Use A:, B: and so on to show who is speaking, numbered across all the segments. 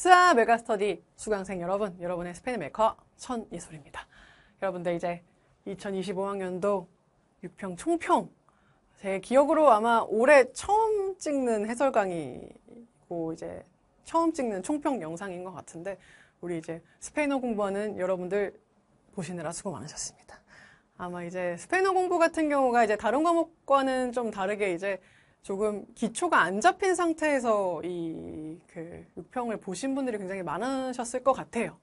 A: 스아 메가스터디 수강생 여러분, 여러분의 스페인어 메이커 천예솔입니다. 여러분들 이제 2025학년도 6평 총평 제 기억으로 아마 올해 처음 찍는 해설 강의고 이제 처음 찍는 총평 영상인 것 같은데 우리 이제 스페인어 공부하는 여러분들 보시느라 수고 많으셨습니다. 아마 이제 스페인어 공부 같은 경우가 이제 다른 과목과는 좀 다르게 이제 조금 기초가 안 잡힌 상태에서 이그 6평을 보신 분들이 굉장히 많으셨을 것 같아요.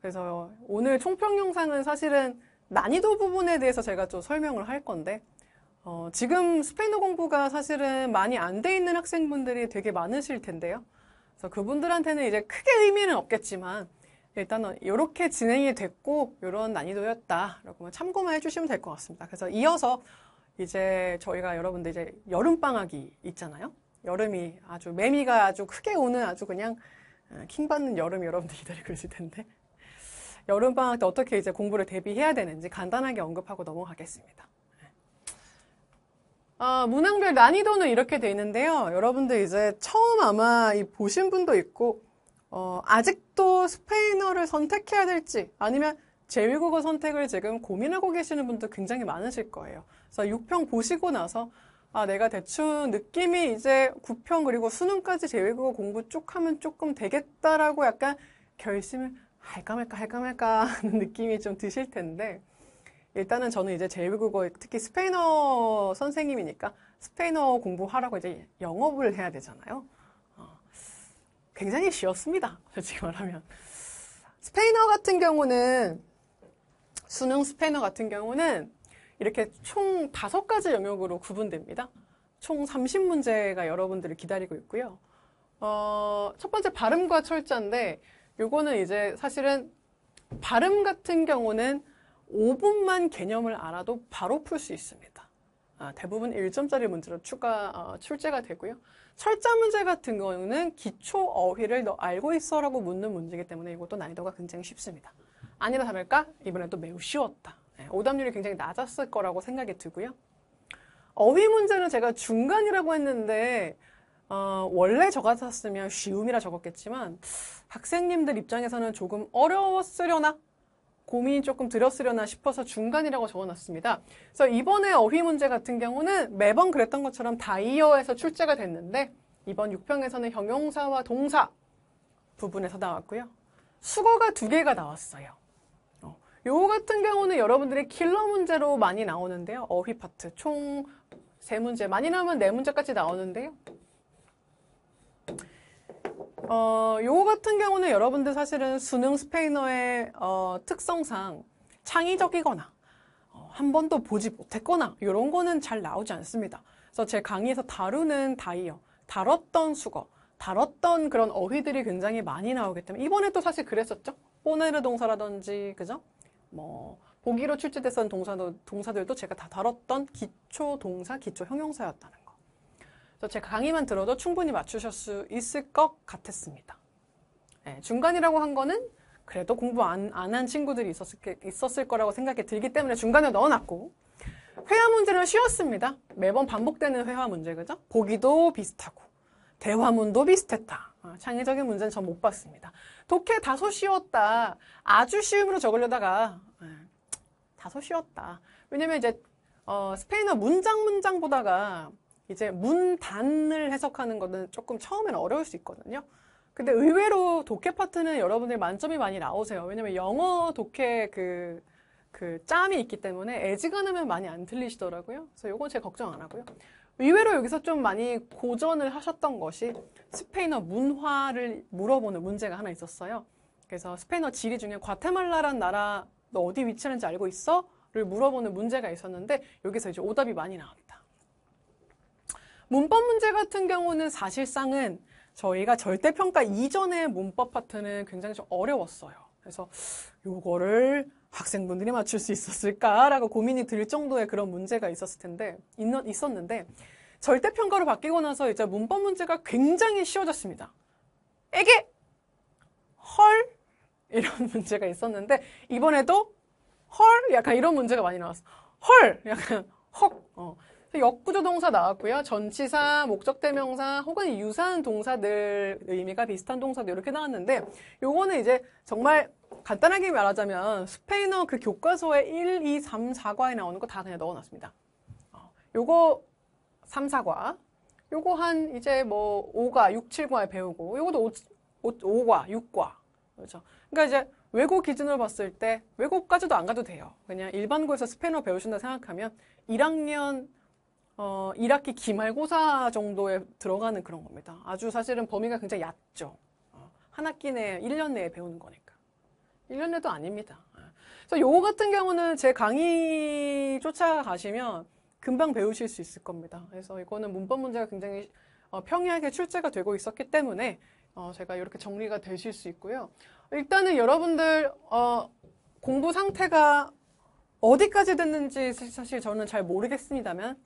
A: 그래서 오늘 총평 영상은 사실은 난이도 부분에 대해서 제가 좀 설명을 할 건데 어, 지금 스페인어 공부가 사실은 많이 안 돼 있는 학생분들이 되게 많으실 텐데요. 그래서 그분들한테는 이제 크게 의미는 없겠지만 일단은 이렇게 진행이 됐고 이런 난이도였다라고 참고만 해주시면 될 것 같습니다. 그래서 이어서 이제 저희가 여러분들 이제 여름 방학이 있잖아요. 여름이 아주 매미가 아주 크게 오는 아주 그냥 어, 킹 받는 여름 여러분들 기다리고 있을 텐데 여름 방학 때 어떻게 이제 공부를 대비해야 되는지 간단하게 언급하고 넘어가겠습니다. 어, 문항별 난이도는 이렇게 돼 있는데요. 여러분들 이제 처음 아마 이 보신 분도 있고 어, 아직도 스페인어를 선택해야 될지 아니면 제1국어 선택을 지금 고민하고 계시는 분도 굉장히 많으실 거예요. 그래서 6평 보시고 나서 아, 내가 대충 느낌이 이제 9평 그리고 수능까지 제1국어 공부 쭉 하면 조금 되겠다라고 약간 결심을 할까 말까 할까 말까 하는 느낌이 좀 드실 텐데 일단은 저는 이제 제1국어 특히 스페인어 선생님이니까 스페인어 공부하라고 이제 영업을 해야 되잖아요. 어, 굉장히 쉬웠습니다. 솔직히 말하면. 스페인어 같은 경우는 수능 스페인어 같은 경우는 이렇게 총 다섯 가지 영역으로 구분됩니다. 총 30문제가 여러분들을 기다리고 있고요. 어, 첫 번째 발음과 철자인데 요거는 이제 사실은 발음 같은 경우는 5분만 개념을 알아도 바로 풀 수 있습니다. 아, 대부분 1점짜리 문제로 추가 어, 출제가 되고요. 철자 문제 같은 경우는 기초 어휘를 너 알고 있어라고 묻는 문제이기 때문에 이것도 난이도가 굉장히 쉽습니다. 아니라 다를까 이번에 또 매우 쉬웠다. 네, 오답률이 굉장히 낮았을 거라고 생각이 들고요. 어휘 문제는 제가 중간이라고 했는데 어, 원래 저 같았으면 쉬움이라 적었겠지만 학생님들 입장에서는 조금 어려웠으려나 고민이 조금 들었으려나 싶어서 중간이라고 적어놨습니다. 그래서 이번에 어휘 문제 같은 경우는 매번 그랬던 것처럼 다이어에서 출제가 됐는데 이번 6평에서는 형용사와 동사 부분에서 나왔고요. 수거가 두 개가 나왔어요. 어, 요거 같은 경우는 여러분들이 킬러 문제로 많이 나오는데요. 어휘 파트 총 세 문제 많이 나오면 네 문제까지 나오는데요. 어, 요거 같은 경우는 여러분들 사실은 수능 스페인어의 어, 특성상 창의적이거나 어, 한 번도 보지 못했거나 이런 거는 잘 나오지 않습니다. 그래서 제 강의에서 다루는 다이어, 다뤘던 수거, 다뤘던 그런 어휘들이 굉장히 많이 나오기 때문에 이번에 또 사실 그랬었죠. 오네르 동사라든지 그죠? 뭐 보기로 출제됐던 동사도, 동사들도 제가 다 다뤘던 기초 동사, 기초 형용사였다는 그래서 제 강의만 들어도 충분히 맞추실 수 있을 것 같았습니다. 네, 중간이라고 한 거는 그래도 공부 안한 친구들이 있었을, 있었을 거라고 생각이 들기 때문에 중간에 넣어놨고 회화 문제는 쉬웠습니다. 매번 반복되는 회화 문제 그죠? 보기도 비슷하고 대화문도 비슷했다. 어, 창의적인 문제는 전 못 봤습니다. 독해 다소 쉬웠다. 아주 쉬움으로 적으려다가 네, 다소 쉬웠다. 왜냐면 이제 어, 스페인어 문장 문장 보다가 이제 문단을 해석하는 거는 조금 처음에는 어려울 수 있거든요. 근데 의외로 독해 파트는 여러분들 만점이 많이 나오세요. 왜냐면 영어 독해 그, 그 짬이 있기 때문에 애지간하면 많이 안 틀리시더라고요. 그래서 이건 제가 걱정 안 하고요. 의외로 여기서 좀 많이 고전을 하셨던 것이 스페인어 문화를 물어보는 문제가 하나 있었어요. 그래서 스페인어 지리 중에 과테말라란 나라 너 어디 위치하는지 알고 있어? 를 물어보는 문제가 있었는데 여기서 이제 오답이 많이 나옵니다. 문법 문제 같은 경우는 사실상은 저희가 절대평가 이전의 문법 파트는 굉장히 좀 어려웠어요. 그래서 요거를 학생분들이 맞출 수 있었을까라고 고민이 들 정도의 그런 문제가 있었을 텐데, 있었는데, 절대 평가로 바뀌고 나서 이제 문법 문제가 굉장히 쉬워졌습니다. 에게! 헐! 이런 문제가 있었는데, 이번에도 헐! 약간 이런 문제가 많이 나왔어. 헐! 약간 헉! 어. 역구조 동사 나왔고요. 전치사, 목적대명사 혹은 유사한 동사들 의미가 비슷한 동사도 이렇게 나왔는데 요거는 이제 정말 간단하게 말하자면 스페인어 그 교과서에 1, 2, 3, 4과에 나오는 거 다 그냥 넣어놨습니다. 어, 요거 3, 4과 요거 한 이제 뭐 5과, 6, 7과에 배우고 요것도 5, 5, 과 6과 그렇죠. 그러니까 이제 외국 기준으로 봤을 때 외국까지도 안 가도 돼요. 그냥 일반고에서 스페인어 배우신다 생각하면 1학년 어, 1학기 기말고사 정도에 들어가는 그런 겁니다. 아주 사실은 범위가 굉장히 얕죠. 어, 한 학기 내에, 1년 내에 배우는 거니까. 1년 내도 아닙니다. 어. 그래서 요거 같은 경우는 제 강의 쫓아가시면 금방 배우실 수 있을 겁니다. 그래서 이거는 문법 문제가 굉장히 어, 평이하게 출제가 되고 있었기 때문에 어, 제가 이렇게 정리가 되실 수 있고요. 일단은 여러분들 어, 공부 상태가 어디까지 됐는지 사실 저는 잘 모르겠습니다만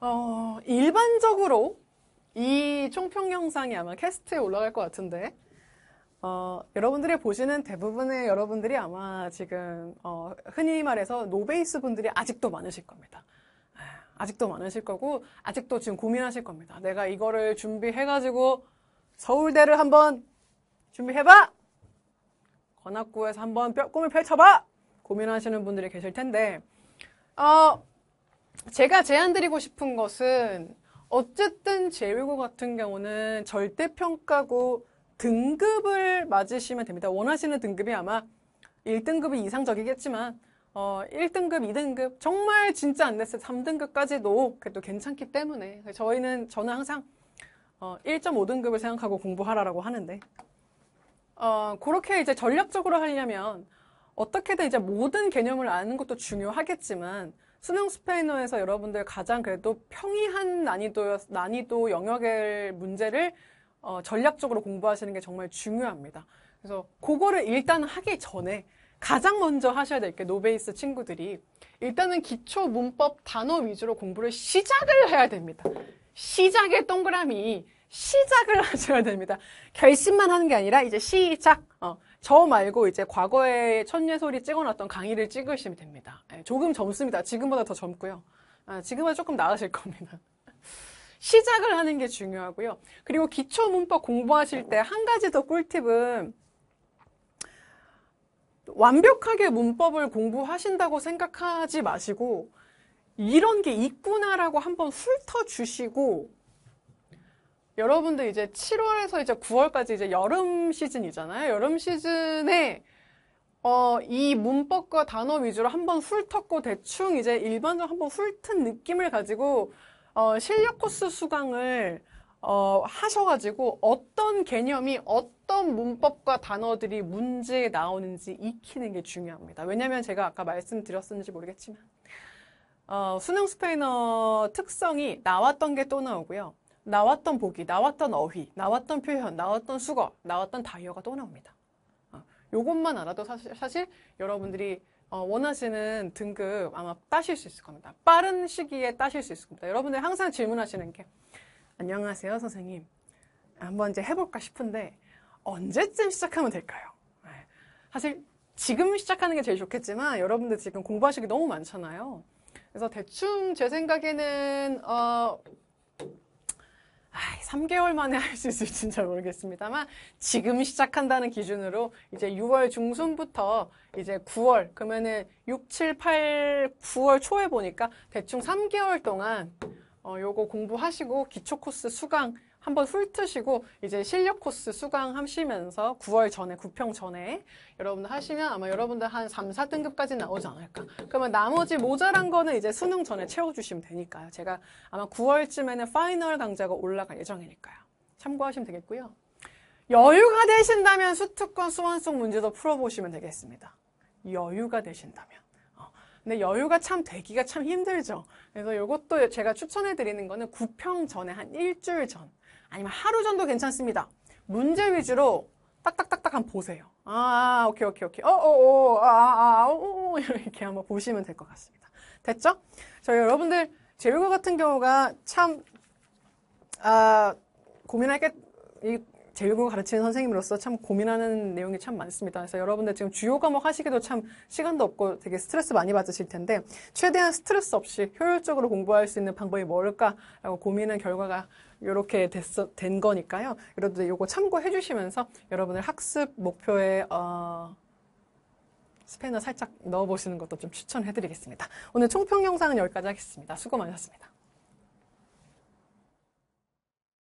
A: 어, 일반적으로 이 총평 영상이 아마 캐스트에 올라갈 것 같은데 어, 여러분들이 보시는 대부분의 여러분들이 아마 지금 어, 흔히 말해서 노베이스 분들이 아직도 많으실 겁니다. 아, 아직도 많으실 거고 아직도 지금 고민하실 겁니다. 내가 이거를 준비해가지고 서울대를 한번 준비해봐! 관악구에서 한번 꿈을 펼쳐봐! 고민하시는 분들이 계실 텐데 어, 제가 제안드리고 싶은 것은 어쨌든 제1고 같은 경우는 절대평가고 등급을 맞으시면 됩니다. 원하시는 등급이 아마 1등급이 이상적이겠지만 어, 1등급, 2등급 정말 진짜 안때 3등급까지도 그래도 괜찮기 때문에 저희는 저는 항상 어, 1.5등급을 생각하고 공부하라라고 하는데 어, 그렇게 이제 전략적으로 하려면 어떻게든 이제 모든 개념을 아는 것도 중요하겠지만 수능 스페인어에서 여러분들 가장 그래도 평이한 난이도 난이도 영역의 문제를 어, 전략적으로 공부하시는 게 정말 중요합니다. 그래서 그거를 일단 하기 전에 가장 먼저 하셔야 될 게 노베이스 친구들이 일단은 기초 문법 단어 위주로 공부를 시작을 해야 됩니다. 시작의 동그라미 시작을 하셔야 됩니다. 결심만 하는 게 아니라 이제 시작. 어, 저 말고 이제 과거에 천예솔이 찍어놨던 강의를 찍으시면 됩니다. 예, 조금 젊습니다. 지금보다 더 젊고요. 아, 지금보다 조금 나으실 겁니다. 시작을 하는 게 중요하고요. 그리고 기초 문법 공부하실 때 한 가지 더 꿀팁은 완벽하게 문법을 공부하신다고 생각하지 마시고 이런 게 있구나라고 한번 훑어주시고 여러분들 이제 7월에서 이제 9월까지 이제 여름 시즌이잖아요. 여름 시즌에 어, 이 문법과 단어 위주로 한번 훑었고 대충 이제 일반적으로 한번 훑은 느낌을 가지고 어, 실력 코스 수강을 어, 하셔가지고 어떤 개념이 어떤 문법과 단어들이 문제에 나오는지 익히는 게 중요합니다. 왜냐하면 제가 아까 말씀드렸는지 모르겠지만 어, 수능 스페인어 특성이 나왔던 게 또 나오고요. 나왔던 보기, 나왔던 어휘, 나왔던 표현, 나왔던 수거, 나왔던 다이어가 또 나옵니다. 어, 요것만 알아도 사실, 사실 여러분들이 어, 원하시는 등급 아마 따실 수 있을 겁니다. 빠른 시기에 따실 수 있을 겁니다. 여러분들 항상 질문하시는 게 안녕하세요 선생님 한번 이제 해볼까 싶은데 언제쯤 시작하면 될까요? 네. 사실 지금 시작하는 게 제일 좋겠지만 여러분들 지금 공부하시기 너무 많잖아요. 그래서 대충 제 생각에는 어, 3개월 만에 할 수 있을지는 잘 모르겠습니다만 지금 시작한다는 기준으로 이제 6월 중순부터 이제 9월 그러면은 6, 7, 8, 9월 초에 보니까 대충 3개월 동안 어 요거 공부하시고 기초 코스 수강 한번 훑으시고 이제 실력 코스 수강하시면서 9월 전에 9평 전에 여러분들 하시면 아마 여러분들 한 3, 4등급까지 나오지 않을까. 그러면 나머지 모자란 거는 이제 수능 전에 채워주시면 되니까요. 제가 아마 9월쯤에는 파이널 강좌가 올라갈 예정이니까요. 참고하시면 되겠고요. 여유가 되신다면 수특권 수완성 문제도 풀어보시면 되겠습니다. 여유가 되신다면. 어, 근데 여유가 참 되기가 참 힘들죠. 그래서 이것도 제가 추천해 드리는 거는 9평 전에 한 일주일 전 아니면 하루 정도 괜찮습니다. 문제 위주로 딱딱딱딱 한번 보세요. 아, 오케이, 오케이, 오케이. 어, 어, 어, 아, 아, 아, 오, 오, 이렇게 한번 보시면 될 것 같습니다. 됐죠? 저희 여러분들, 제일고 같은 경우가 참, 아, 고민할 게, 이, 제일국어 가르치는 선생님으로서 참 고민하는 내용이 참 많습니다. 그래서 여러분들 지금 주요 과목 하시기도 참 시간도 없고 되게 스트레스 많이 받으실 텐데 최대한 스트레스 없이 효율적으로 공부할 수 있는 방법이 뭘까라고 고민한 결과가 이렇게 됐어, 된 거니까요. 여러분들 이거 참고해 주시면서 여러분들 학습 목표에 어, 스페인어 살짝 넣어보시는 것도 좀 추천해 드리겠습니다. 오늘 총평 영상은 여기까지 하겠습니다. 수고 많으셨습니다.